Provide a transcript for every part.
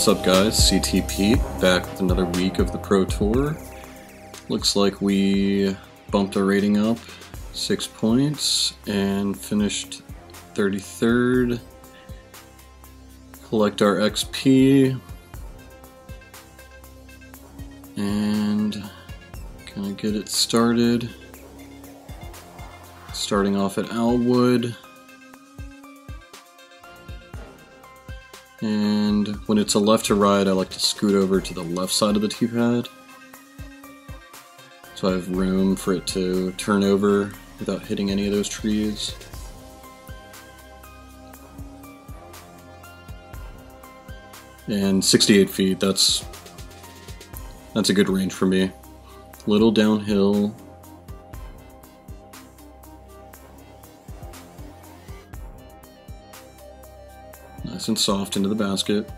What's up guys, CTP, back with another week of the Pro Tour. Looks like we bumped our rating up 6 points and finished 33rd. Collect our XP. And gonna get it started. Starting off at Alwood. And when it's a left to right, I like to scoot over to the left side of the T-pad. So I have room for it to turn over without hitting any of those trees. And 68 feet, that's that's a good range for me. Little downhill, Nice and soft into the basket.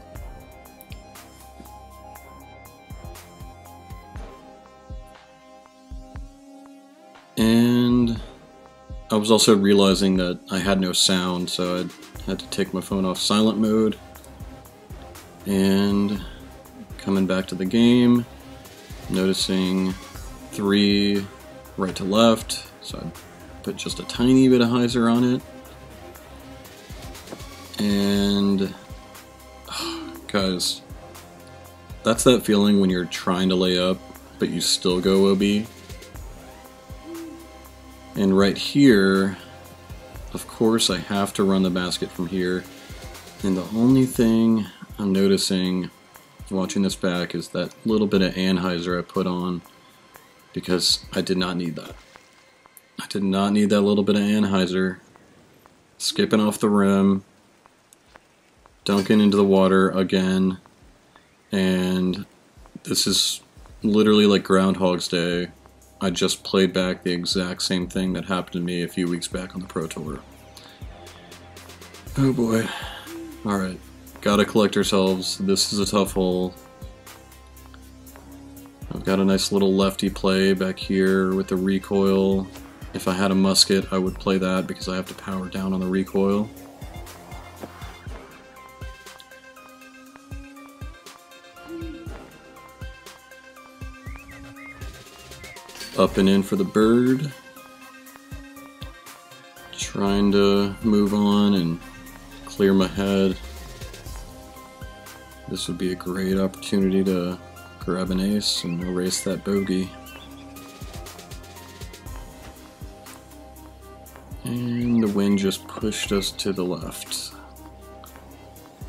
And I was also realizing that I had no sound, so I had to take my phone off silent mode. And coming back to the game, noticing three right to left, so I put just a tiny bit of hyzer on it. And guys, that's that feeling when you're trying to lay up, but you still go OB. And right here, of course, I have to run the basket from here. And the only thing I'm noticing watching this back is that little bit of anhyzer I put on because I did not need that. I did not need that little bit of anhyzer. Skipping off the rim, dunking into the water again, and this is literally like Groundhog's Day. I just played back the exact same thing that happened to me a few weeks back on the Pro Tour. Oh boy. Alright, gotta collect ourselves. This is a tough hole. I've got a nice little lefty play back here with the recoil. If I had a musket, I would play that because I have to power down on the recoil. Up and in for the bird. Trying to move on and clear my head. This would be a great opportunity to grab an ace and erase that bogey. And the wind just pushed us to the left.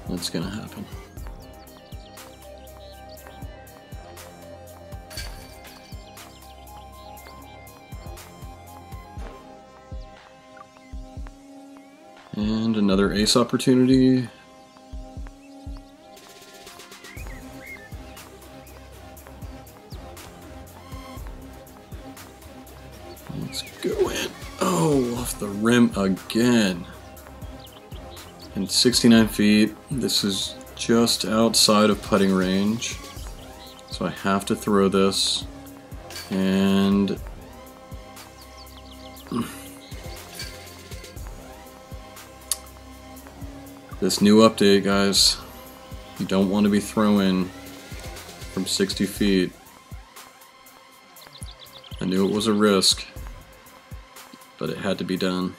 That's gonna happen. And another ace opportunity. Let's go in. Oh, off the rim again. And 69 feet. This is just outside of putting range. So I have to throw this. And This new update, guys, you don't want to be throwing from 60 feet. I knew it was a risk, but it had to be done.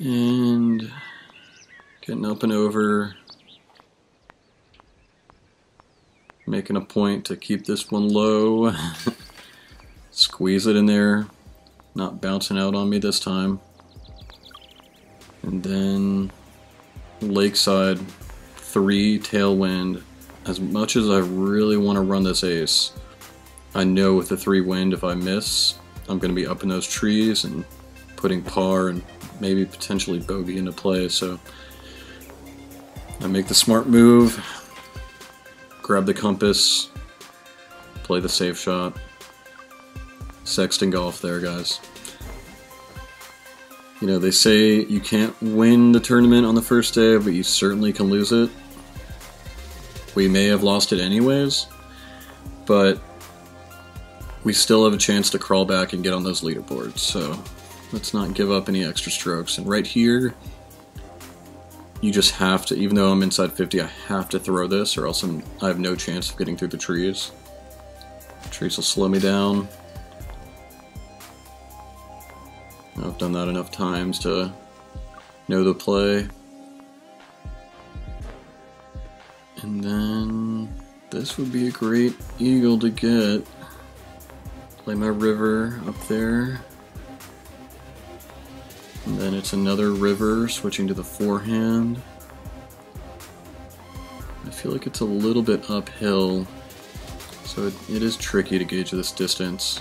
And getting up and over, making a point to keep this one low, squeeze it in there, not bouncing out on me this time. And then Lakeside, three tailwind. As much as I really want to run this ace, I know with the three wind, if I miss, I'm going to be up in those trees and putting par and maybe potentially bogey into play. So I make the smart move, grab the compass, play the safe shot. Sexton golf there, guys. You know, they say you can't win the tournament on the first day, but you certainly can lose it. We may have lost it anyways, but we still have a chance to crawl back and get on those leaderboards, so let's not give up any extra strokes. And right here, you just have to, even though I'm inside 50, I have to throw this or else I'm, I have no chance of getting through the trees. The trees will slow me down. I've done that enough times to know the play. And then this would be a great eagle to get. Play my river up there. And then it's another river, switching to the forehand. I feel like it's a little bit uphill, so it, it is tricky to gauge this distance.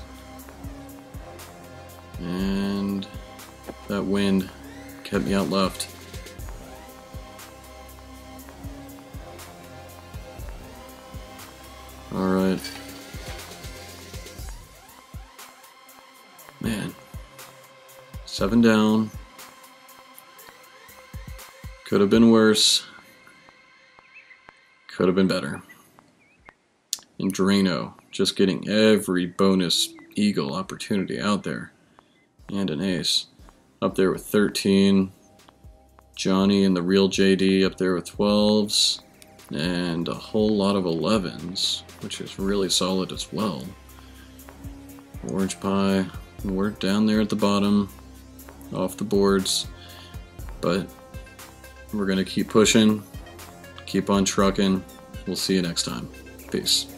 And that wind kept me out left. Alright. Man. Seven down. Could have been worse. Could have been better. And Drano, just getting every bonus eagle opportunity out there. And an ace. Up there with 13. Johnny and the real JD up there with 12s. And a whole lot of 11s, which is really solid as well. Orange Pie, we're down there at the bottom off the boards. But we're going to keep pushing, keep on trucking. We'll see you next time. Peace.